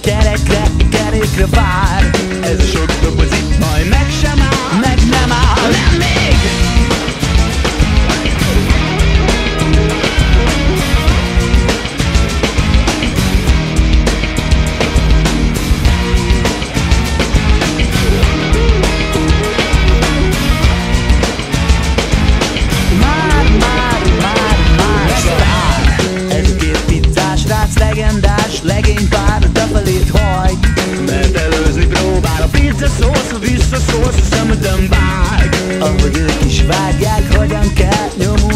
Quer é Visszaszólsz, ha visszaszólsz, az nem ötöm vág Ahogy ők is vágják, hagyám kell nyomulni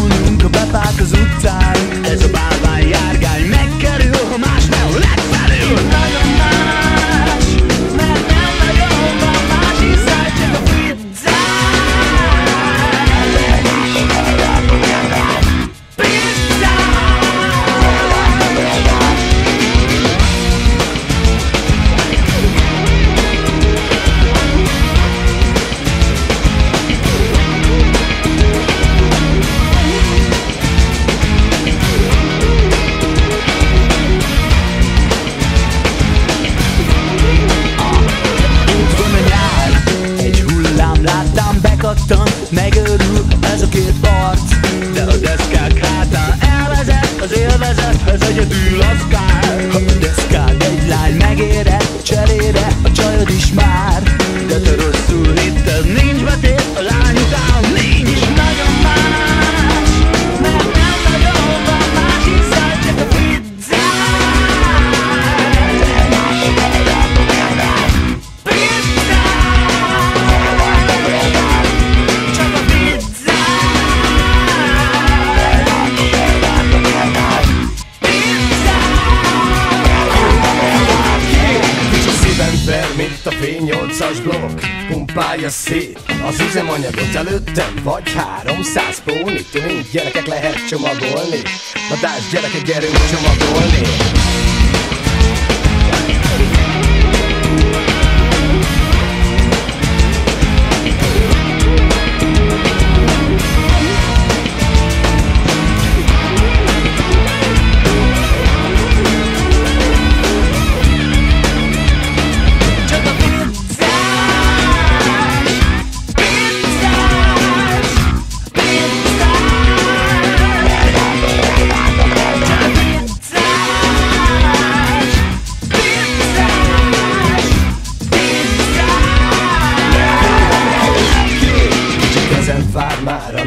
láttam, bekattan, megörül ez a két arc De a deszkák hátán elvezet az élvezethez egyedül az kár. Ha a deszkák egy lány megérhet cserére a csajod is már De te rosszul hitted, nincs ver, mint a V8-as blokk Pumpálja szét az üzemanyagot előttem Vagy 300 pónit. Mint gyerekek lehet csomagolni. Na dás gyerekek, gyerünk csomagolni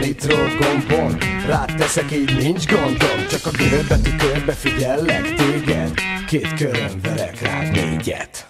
nitró gombon Rád teszek így nincs gondom. Csak a görbetű körbe figyellek téged. Két körön verek rád négyet